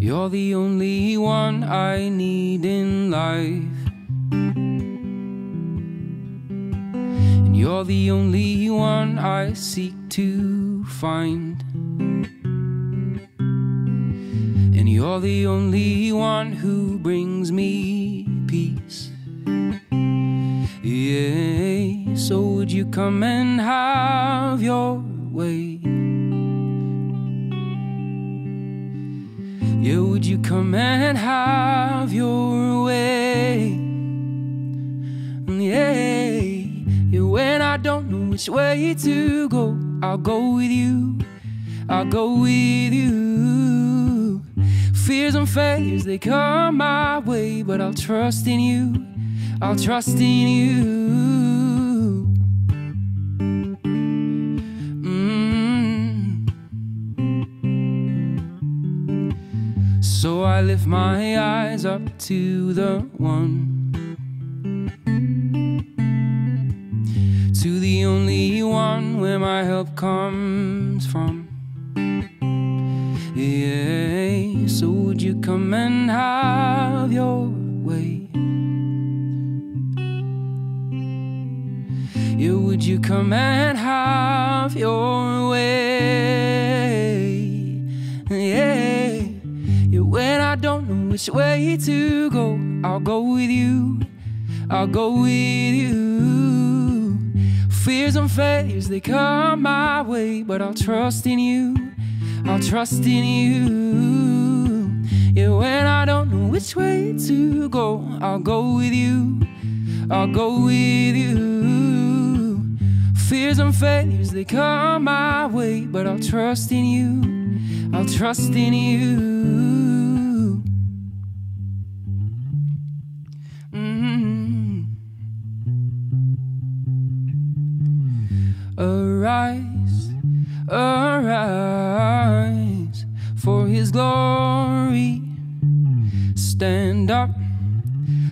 you're the only one I need in life. And you're the only one I seek to find. And you're the only one who brings me peace. Yeah, so would you come and have your way? Would you come and have your way? Mm, yeah, yeah, when I don't know which way to go, I'll go with you. I'll go with you. Fears and failures, they come my way, but I'll trust in you. I'll trust in you. So I lift my eyes up to the one. To the only one where my help comes from. Yeah, so would you come and have your way? Yeah, would you come and have which way to go, I'll go with you. I'll go with you. Fears and failures, they come my way, but I'll trust in you. I'll trust in you. Yeah, when I don't know which way to go, I'll go with you. I'll go with you. Fears and failures, they come my way, but I'll trust in you. I'll trust in you. Arise, arise for his glory. Stand up,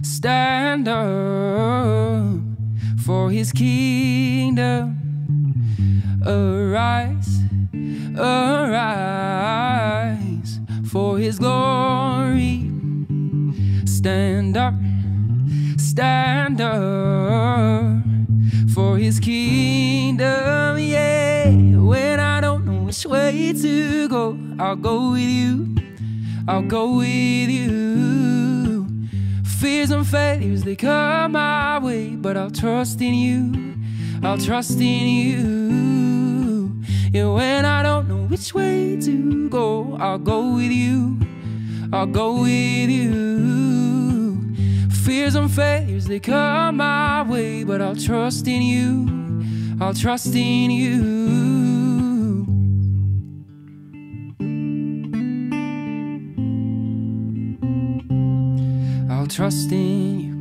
stand up for his kingdom. Arise, arise for his glory. Stand up, stand up his kingdom. Yeah, when I don't know which way to go, I'll go with you. I'll go with you. Fears and failures, they come my way, but I'll trust in you. I'll trust in you. Yeah, when I don't know which way to go, I'll go with you. I'll go with you. Fears and failures, they come my way, but I'll trust in you. I'll trust in you. I'll trust in you.